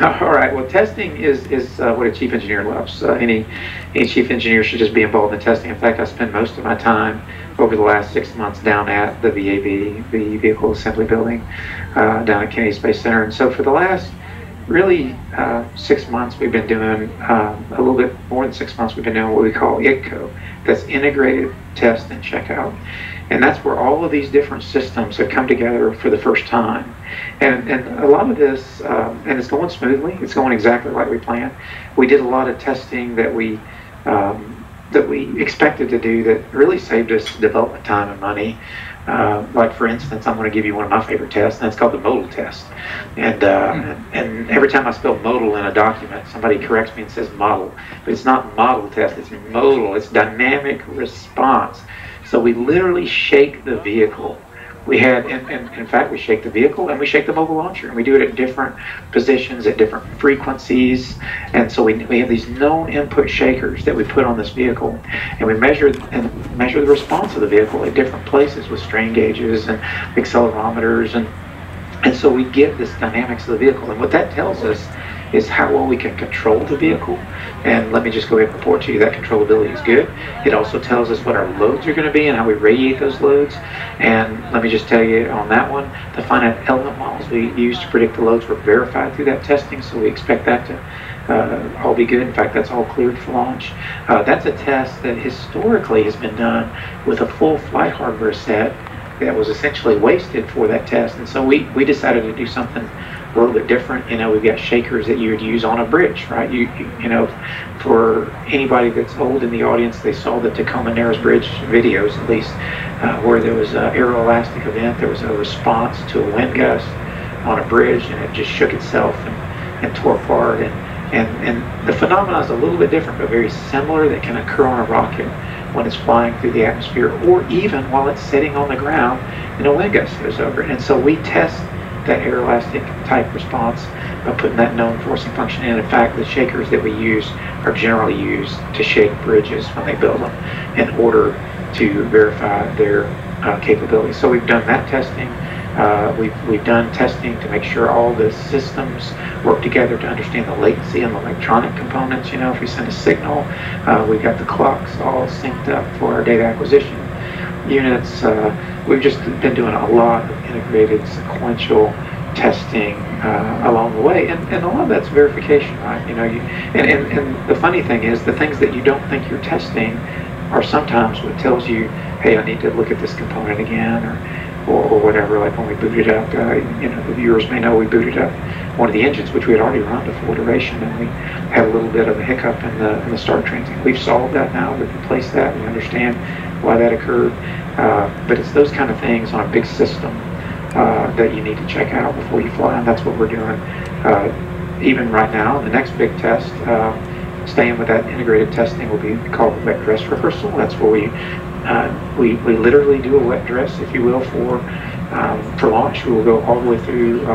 All right. Well, testing is is uh, what a chief engineer loves. Uh, any any chief engineer should just be involved in testing. In fact, I spend most of my time over the last six months down at the VAB, the Vehicle Assembly Building, uh, down at Kennedy Space Center. And so for the last really uh, six months, we've been doing um, a little bit more than six months. We've been doing what we call ITCO. That's integrated test and checkout. And that's where all of these different systems have come together for the first time. And, and a lot of this, um, and it's going smoothly. It's going exactly like we planned. We did a lot of testing that we um, that we expected to do that really saved us development time and money. Uh, like for instance, I'm going to give you one of my favorite tests, and that's called the modal test. And uh, mm-hmm. and every time I spell modal in a document, somebody corrects me and says model, but it's not modal test. It's modal. It's dynamic response. So we literally shake the vehicle. We had, and, and in fact, we shake the vehicle and we shake the mobile launcher, and we do it at different positions, at different frequencies. And so we, we have these known input shakers that we put on this vehicle, and we measure and measure the response of the vehicle at different places with strain gauges and accelerometers, and and so we get this dynamics of the vehicle. And what that tells us is how well we can control the vehicle. And let me just go ahead and report to you that controllability is good. It also tells us what our loads are going to be and how we radiate those loads. And let me just tell you on that one, the finite element models we use to predict the loads were verified through that testing, so we expect that to uh, all be good. In fact, that's all cleared for launch. Uh, that's a test that historically has been done with a full flight hardware set that was essentially wasted for that test. And so we, we decided to do something a little bit different. You know, we've got shakers that you would use on a bridge, right? You, you, you know, for anybody that's old in the audience, they saw the Tacoma Narrows Bridge videos, at least, uh, where there was an aeroelastic event. There was a response to a wind gust on a bridge, and it just shook itself and, and tore apart. And, and, and the phenomenon is a little bit different, but very similar that can occur on a rocket when it's flying through the atmosphere, or even while it's sitting on the ground and a wind gust goes over. And so we test that aeroelastic type response by putting that known forcing function in. In fact, the shakers that we use are generally used to shake bridges when they build them in order to verify their uh, capability. So we've done that testing. Uh, we've, we've done testing to make sure all the systems work together to understand the latency and the electronic components. You know, if we send a signal, uh, we've got the clocks all synced up for our data acquisition units. Uh, we've just been doing a lot of integrated sequential testing uh, along the way, and, and a lot of that's verification, right? You know, you, and, and, and the funny thing is, the things that you don't think you're testing are sometimes what tells you, hey, I need to look at this component again, or, or, or whatever. Like when we booted up, uh, you know, the viewers may know we booted up one of the engines, which we had already run to full duration, and we had a little bit of a hiccup in the in the start transient. We've solved that now. We've replaced that. We understand why that occurred. Uh, but it's those kind of things on a big system uh, that you need to check out before you fly, and that's what we're doing. Uh, even right now, the next big test, uh, staying with that integrated testing, will be called wet dress rehearsal. That's where we uh, we, we literally do a wet dress, if you will, for um, for launch. We will go all the way through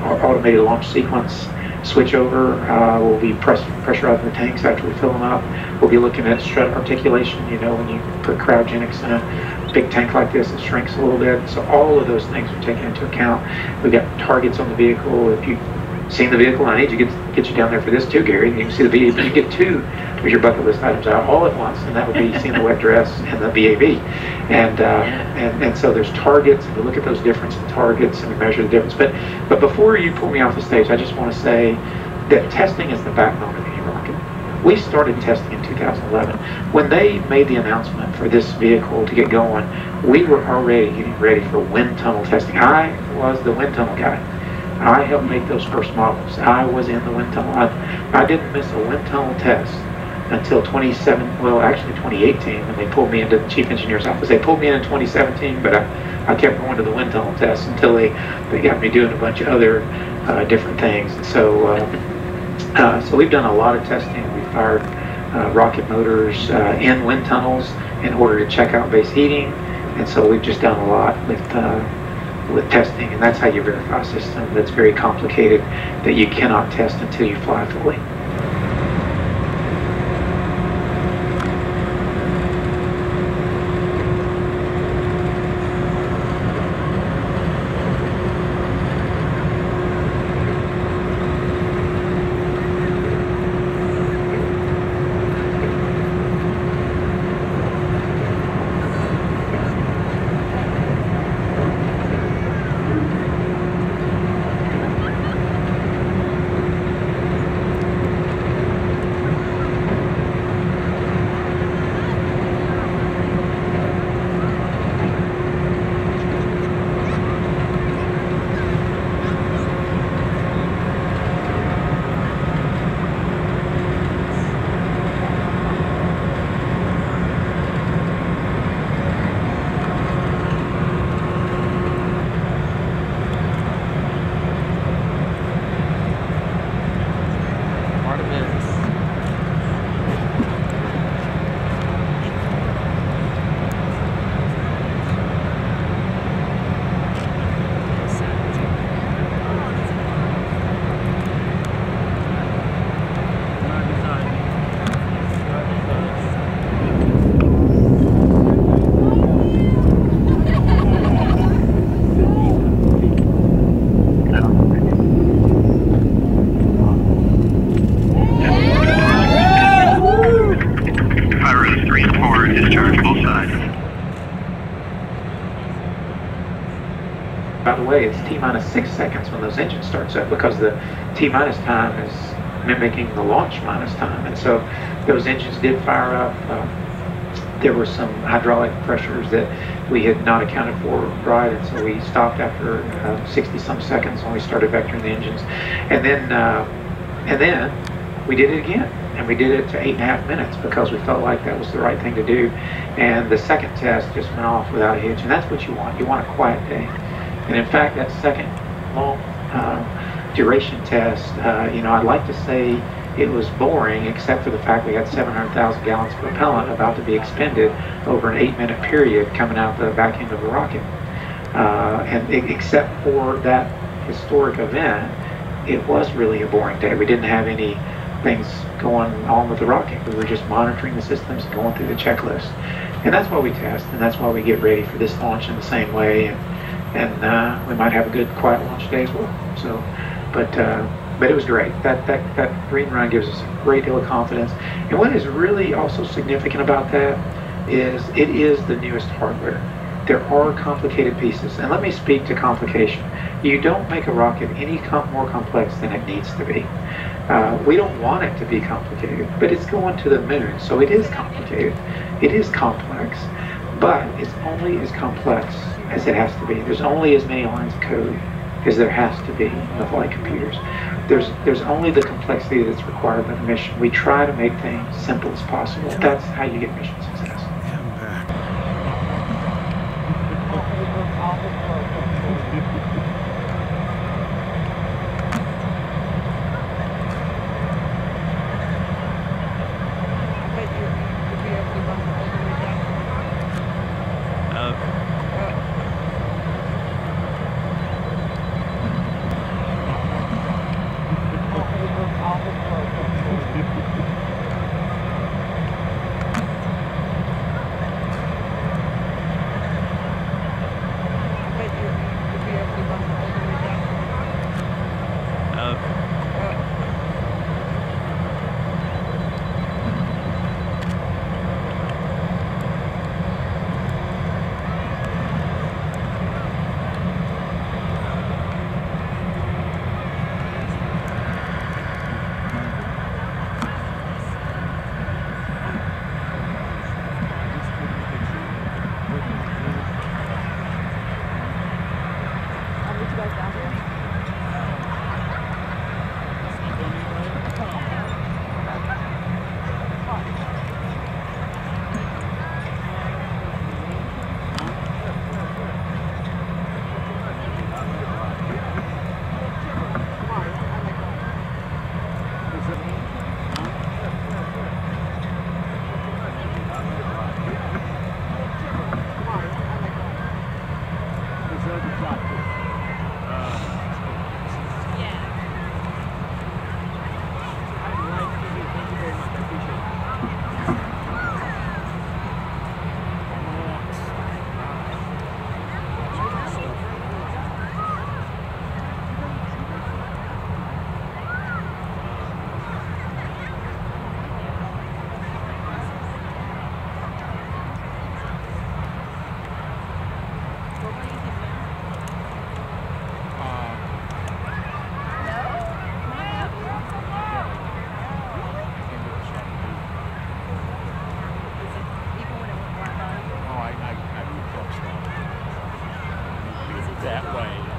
our automated launch sequence switch over. Uh, we'll be press, pressurizing the tanks after we fill them up. We'll be looking at strut articulation. You know, when you put cryogenics in a big tank like this, it shrinks a little bit. So all of those things are taken into account. We've got targets on the vehicle. If you've seen the vehicle, I need to get get you down there for this too, Gary. And You can see the VAB. You get two of your bucket list items out all at once, and that would be seeing the wet dress and the VAB. And, uh, and and so there's targets, and we look at those difference in targets, and we measure the difference. But but before you pull me off the stage, I just want to say that testing is the backbone of any rocket. We started testing in 2011. When they made the announcement for this vehicle to get going, we were already getting ready for wind tunnel testing. I was the wind tunnel guy. I helped make those first models. I was in the wind tunnel. I, I didn't miss a wind tunnel test until 27, well, actually 2018, when they pulled me into the chief engineer's office. They pulled me in in 2017, but I, I kept going to the wind tunnel tests until they, they got me doing a bunch of other uh, different things. So, uh, uh, so we've done a lot of testing. We fired uh, rocket motors uh, in wind tunnels in order to check out base heating. And so we've just done a lot with uh, with testing, and that's how you verify a system that's very complicated that you cannot test until you fly fully. Six seconds when those engines starts up because the T minus time is mimicking the launch minus time. And so those engines did fire up. Uh, there were some hydraulic pressures that we had not accounted for right, and so we stopped after uh, 60 some seconds when we started vectoring the engines, and then uh, and then we did it again, and we did it to eight and a half minutes because we felt like that was the right thing to do, and the second test just went off without a hitch, and that's what you want. You want a quiet day, and in fact, that second long uh, duration test, uh, you know, I'd like to say it was boring except for the fact we had 700,000 gallons of propellant about to be expended over an eight minute period coming out the back end of the rocket. Uh, and it, except for that historic event, it was really a boring day. We didn't have any things going on with the rocket. We were just monitoring the systems going through the checklist. And that's why we test, and that's why we get ready for this launch in the same way. And, and uh, we might have a good quiet launch day as well. So, but uh, but it was great. That, that, that green run gives us a great deal of confidence. And what is really also significant about that is it is the newest hardware. There are complicated pieces. And let me speak to complication. You don't make a rocket any com more complex than it needs to be. Uh, we don't want it to be complicated, but it's going to the moon, so it is complicated. It is complex, but it's only as complex as it has to be. There's only as many lines of code as there has to be in the flight computers there's there's only the complexity that's required by the mission. We try to make things simple as possible. That's how you get mission success. that way.